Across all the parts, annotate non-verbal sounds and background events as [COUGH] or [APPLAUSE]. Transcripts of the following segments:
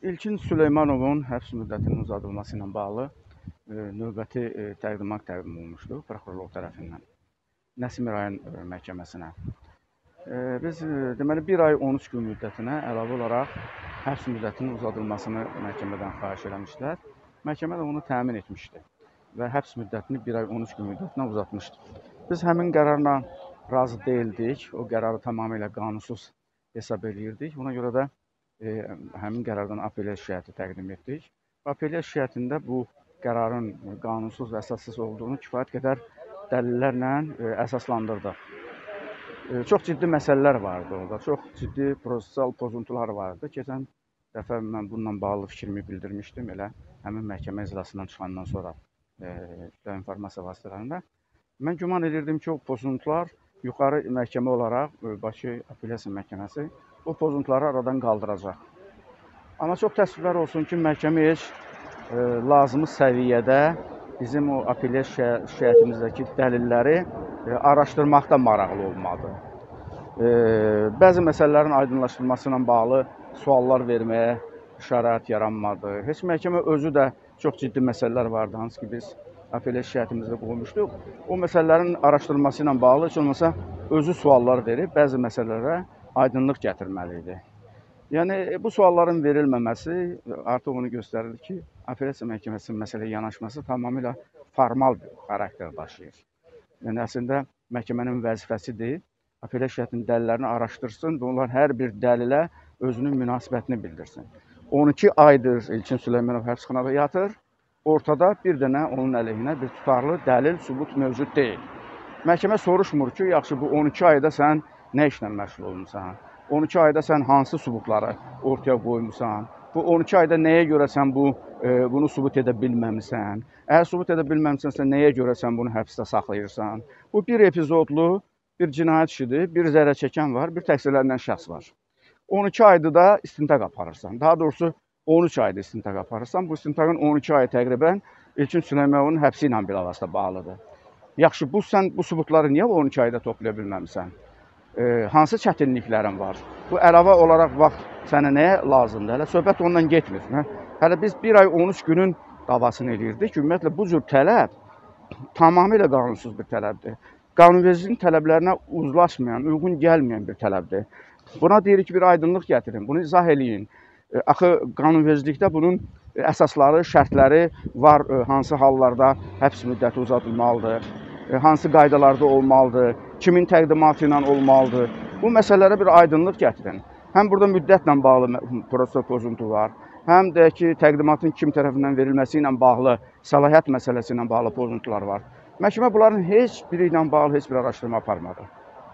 İlkin Süleymanovun həbs müddətinin uzadılması ilə bağlı e, növbəti e, təqdimat təqdim olunmuşdu prokurorluq tərəfindən Nəsimi rayon e, məhkəməsinə. Biz deməli 1 ay 13 gün müddətinə əlavə olaraq həbs müddətinin uzadılmasını məhkəmədən xahiş eləmişdilər. Məhkəmə də onu təmin etmişdi və həbs müddətini 1 ay 13 gün müddətinə uzatmışdı. Biz həmin qərarla razı deyildik. O qərarı tamamilə qanunsuz hesab eləyirdik. Buna görə də e, həmin qərardan apellyasiya şikayəti təqdim etdik. Apellyasiya şikayətində bu qərarın qanunsuz və əsassız olduğunu kifayət qədər dəlillərlə e, əsaslandırdıq. E, çox ciddi məsələlər vardı orada. Çox ciddi prosessual pozuntular vardı. Keçən dəfə mən bununla bağlı fikrimi bildirmişdim elə həmin məhkəmə iclasından çıxandan sonra e, informasiya vasitələrində. Mən güman edirdim ki, o pozuntular yuxarı məhkəmə olaraq e, Bakı Apellyasiya Məhkəməsi bu pozuntuları aradan qaldıracaq. Amma çox təəssüflər olsun ki, məhkəmə heç e, lazımi səviyyədə bizim o apellyasiya şikayətimizdəki dəlilləri e, araşdırmaqda maraqlı olmadı. E, bəzi məsələlərin aydınlaşdırılması ilə bağlı suallar verməyə şərait yaranmadı. Heç məhkəmə özü də çox ciddi məsələlər vardı, hansı ki biz apellyasiya şikayətimizdə qoymuşduq. O məsələlərin araşdırılması ilə bağlı heç olmasa özü suallar verib bəzi məsələlərə aydınlıq gətirməli idi. Yəni e, bu sualların verilməməsi artıq onu göstərir ki, Apellyasiya Məhkəməsinin məsələyə yanaşması tamamilə formal xarakter daşıyır. Yəni əslində məhkəmənin vəzifəsidir, apellyasiya şikayətinin dəlillərini araşdırsın və onlar hər bir dəlilə özünün münasibətini bildirsin. 12 aydır İlkin Süleymanov həbsxanada yatır. Ortada bir dənə onun əleyhinə bir tutarlı dəlil, sübut mövcud deyil. Məhkəmə soruşmur ki, yaxşı bu 12 ayda sən nə işlə məşğul olmusan? 12 ayda sən hansı sübutları ortaya qoymusan? Bu 12 ayda nəyə görə sən bu e, bunu sübut edə bilməmisən? Əgər sübut edə bilməmisənsə, nəyə görə sən bunu həbsdə saxlayırsan? Bu bir epizodlu bir cinayət işidir. Bir zərər çəkən var, bir təqsirlənən şəxs var. 12 ayda da istintaq aparırsan. Daha doğrusu 13 ayda istintaq aparırsan. Bu istintaqın 12 ayı təqribən İlkin Süleymanovun həbsi ilə bilavasitə bağlıdır. Yaxşı, bu sən bu sübutları niyə 12 ayda toplaya bilməmisən? Hansı çətinliklərin var? Bu əlavə olaraq vaxt sənə nəyə lazımdır? Hələ söhbət ondan getmir. Hə? Hələ biz 1 ay 13 günün davasını eləyirdik ümumiyyətlə bu cür tələb tamamilə qanunsuz bir tələbdir. Qanunvericinin tələblərinə uzlaşmayan, uyğun gəlməyən bir tələbdir. Buna deyirik bir aydınlıq gətirin, bunu izah eləyin. Axı qanunvericilikdə bunun əsasları, şərtləri var, hansı hallarda həbs müddəti uzadılmalıdır, hansı qaydalarda olmalıdır, kimin təqdimatı ilə olmalıdır. Bu məsələlərə bir aydınlıq gətirin. Həm burada müddətlə bağlı proses pozuntu var, həm də ki, təqdimatın kim tərəfindən verilməsi ilə bağlı, səlahiyyət məsələsi ilə bağlı pozuntular var. Məhkəmə bunların heç biri ilə bağlı heç bir araşdırma aparmadı.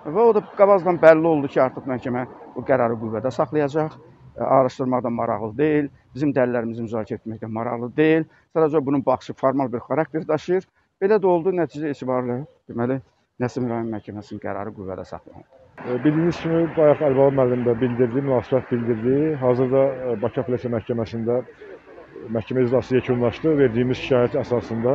Və o da qabaqdan bəlli oldu ki, artıq məhkəmə bu qərarı qüvvədə saxlayacaq. E, araşdırmaqda maraqlı deyil, bizim dəlillərimizi müzakirə etməkdə maraqlı deyil. Sadəcə bunun baxışı formal bir xarakter daşıyır. Belə də oldu, nəticə etibarlı. Deməli, Nəsim rayon məhkəməsinin qərarı qüvvədə saxlanılır. Bildiyiniz kimi bayaq Əlibaba müəllim də bildirdi, münasibət bildirdi. Hazırda e, Bakı Apellyasiya Məhkəməsində məhkəmə iclası yekunlaşdı. Verdiyimiz şikayət əsasında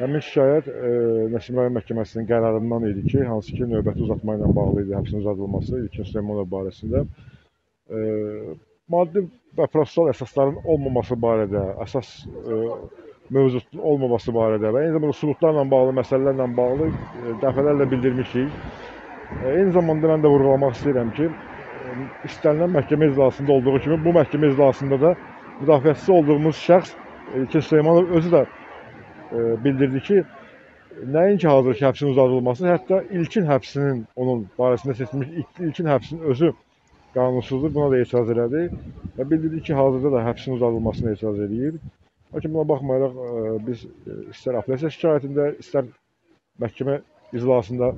həmin şikayət e, Nəsim rayon məhkəməsinin qərarından idi ki, hansı ki növbəti uzatma ilə bağlı idi həbsin uzadılması İlkin Süleymanov barəsində. E, maddi və prosessual əsasların olmaması barədə, əsas mövcud olmaması barədə və eyni zamanda sübutlarla bağlı məsələlərlə bağlı e, dəfələrlə bildirmişik. E, eyni zamanda mən də vurğulamaq istəyirəm ki, e, istənilən məhkəmə iclasında olduğu kimi bu məhkəmə iclasında da müdafiəçisi olduğumuz şəxs İlkin Süleymanov özü də bildirdi ki, nəinki hazırki həbsin uzadılması, hətta ilkin həbsinin onun barəsində seçilmiş ilkin həbsin özü qanunsuzdur. Buna da etiraz elədi və bildirdi ki, hazırda da həbsin uzadılmasına etiraz edir. Lakin buna baxmayaraq e, biz e, istər apellyasiya şikayətində, istər məhkəmə iclasında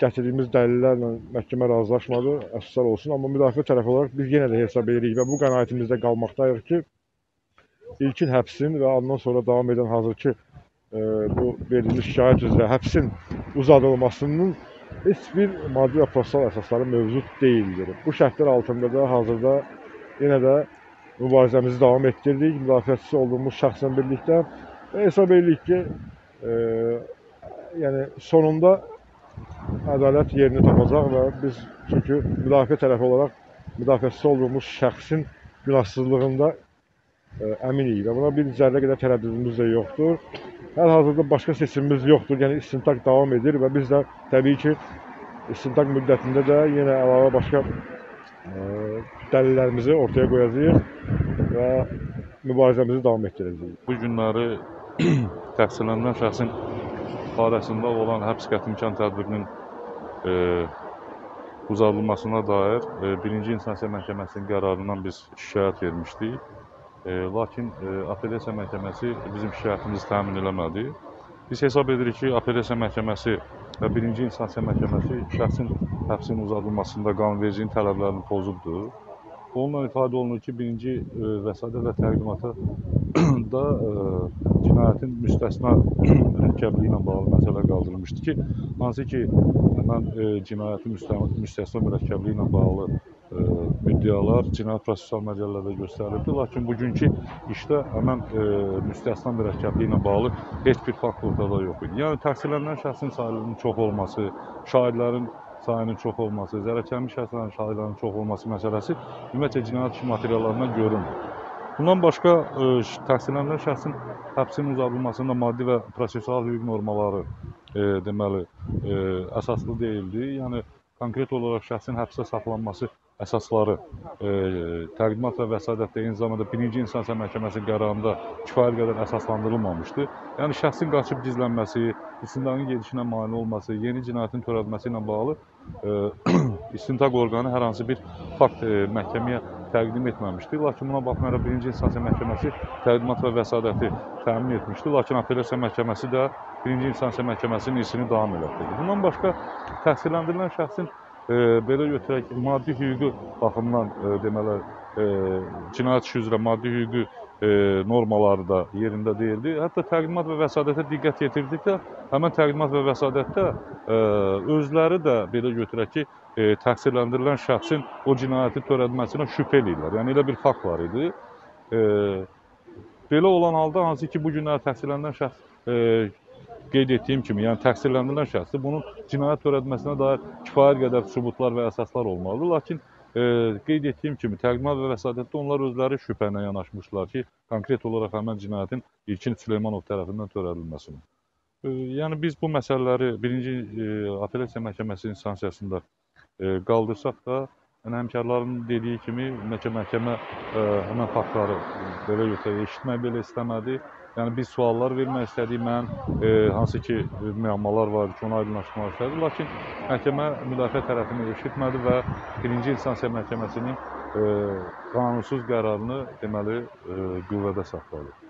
gətirdiyimiz dəlillərlə məhkəmə razılaşmadı, əfsuslar olsun. Amma müdafiə tərəfi olaraq biz yenə də hesab edirik və bu qənaətimizdə qalmaqdayıq ki, ilkin həbsin və ondan sonra davam edən hazırki e, bu verdiyimiz şikayət üzrə həbsin uzadılmasının heç bir maddi və prosessual əsasları mövcud deyildir. Bu şərtlər altında da hazırda yenə də mübarizəmizi davam etdirdik. Müdafiəçisi olduğumuz şəxslə birlikdə və hesab edirik ki, e, yəni sonunda ədalət yerini tapacaq və biz çünki müdafiə tərəfi olaraq müdafiəçisi olduğumuz şəxsin günahsızlığında e, əminik və buna bir zərrə qədər tərəddüdümüz də yoxdur. Hal-hazırda başqa seçimimiz yoxdur. Yəni istintaq davam edir və biz də təbii ki, istintaq müddətində də yenə əlavə başqa dəlillərimizi ortaya qoyacağıq və mübarizəmizi davam etdirəcəyik. Bu günləri [CLEARS THROAT] təqsirləndirilən şəxsin barəsində olan həbs qəti imkan tədbirinin e, uzadılmasına dair e, birinci instansiya məhkəməsinin qərarından biz şikayət vermişdik. E, lakin e, apellyasiya məhkəməsi bizim şikayətimizi təmin eləmədi. Biz hesab edirik ki, apellyasiya məhkəməsi və birinci instansiya məhkəməsi şəxsin həbsinin uzadılmasında qanunvericiliyin tələblərini pozubdur. Onunla ifadə olunur ki, birinci e, vəsatət və təqdimata [CLEARS THROAT] da e, cinayətin müstəsna [CLEARS THROAT] mürəkkəbliyi ilə bağlı məsələ qaldırılmışdı ki, hansı ki, həmən e, cinayətin müstə, müstəsna mürəkkəbliyi ilə bağlı e, müddialar cinayət prosessual məcəllədə göstərilibdi, lakin bugünkü işdə həmən e, müstəsna mürəkkəbliyi ilə bağlı heç bir fakt ortada yox idi. Yəni təqsirləndirilən şəxsin sayının çox olması, şahidlərin sayının çox olması, zərərçəkmiş şəxslərin şahidlərinin çox olması məsələsi ümumiyyətlə cinayət işi materiallarından görünmür. Bundan başqa e, təqsirləndirilən şəxsin həbsinin uzadılmasında maddi və prosessual hüquq normaları e, deməli e, əsaslı deyildi. Yəni konkret olaraq şəxsin həbsdə saxlanması əsasları e, təqdimat və vəsadətdə eyni zamanda birinci instansiya məhkəməsi qərarında kifayət qədər əsaslandırılmamışdı. Yəni şəxsin qaçıb gizlənməsi, istintaqın gedişinə mane olması, yeni cinayətin törədilməsi ilə bağlı e, [CLEARS THROAT] istintaq orqanı hər hansı bir fakt e, məhkəməyə təqdim etməmişdi. Lakin buna baxmayaraq birinci instansiya məhkəməsi təqdimat və vəsadəti təmin etmişdi. Lakin apellyasiya məhkəməsi də birinci instansiya məhkəməsinin işini davam elətdirdi. Bundan başqa təqsirləndirilən şəxsin belə götürək maddi hüquqi baxımdan e, deməli e, cinayət işi üzrə maddi hüquqi e, normaları da yerində deyildi. Hətta təqdimat və vəsadətə diqqət yetirdikdə həmin təqdimat və vəsadətdə özləri də belə götürək ki, təqsirləndirilən şəxsin o cinayəti törətməsinə şübhə eləyirlər. Yəni elə bir fakt var idi. Belə olan halda hansı ki, bu günləri təqsirləndirilən şəxs qeyd etdiyim kimi, yəni təqsirləndirilən şəxsdir. Bunun cinayət törətməsinə dair kifayət qədər sübutlar və əsaslar olmalıdır. Lakin e, qeyd etdiyim kimi, təqdimat və vəsadətdə onlar özləri şübhə ilə yanaşmışlar ki, konkret olaraq həmin cinayətin İlkin Süleymanov tərəfindən törədilməsinə. E, yəni biz bu məsələləri birinci e, apellyasiya məhkəməsi instansiyasında e, qaldırsaq da, yəni həmkarların dediyi kimi məhkəmə məhkəmə e, həmin faktları belə götürək, eşitmək belə istəmədi. Yəni biz suallar vermək istədik, mən e, hansı ki müəmmalar var ki, onu aydınlaşdırmaq istədik, lakin məhkəmə müdafiə tərəfini eşitmədi və birinci instansiya məhkəməsinin e, qanunsuz qərarını deməli e, qüvvədə saxladı.